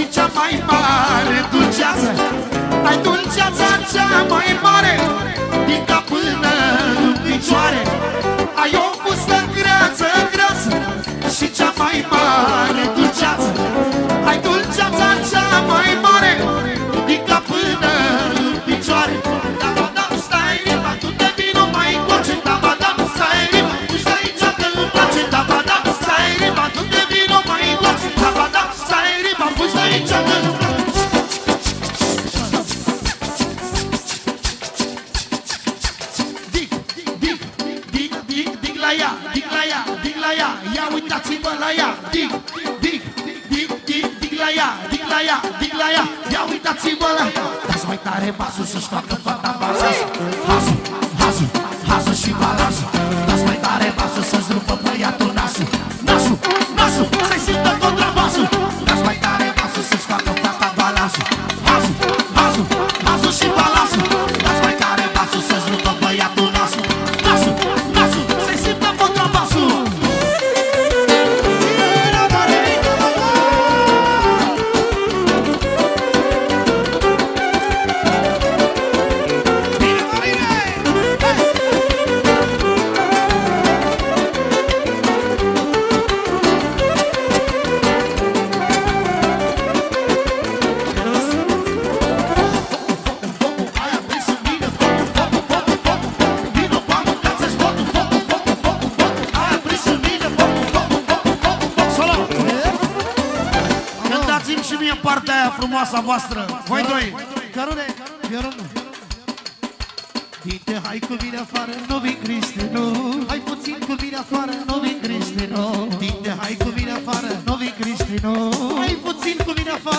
marita mai mare Ia uitați-vă la ea, dig, dig, dig, dig, dig la ea, dig la ea, dig la ea. Ia uitați-vă la ea. Dați mai tare basul să-și facă fata balansul Hasul, hasul, hasul și balansul Dați mai tare basul să-ți rupă băiatul mie partea aia frumoasă a voastră. Voi doi. Cărune, Viorunu Dite, hai cu mine afară, nu vin Cristi, nu. Hai puțin cu mine afară, nu vin Cristi, nu. Dite, hai cu mine afară, nu vin Cristi, nu. Hai puțin cu mine afară,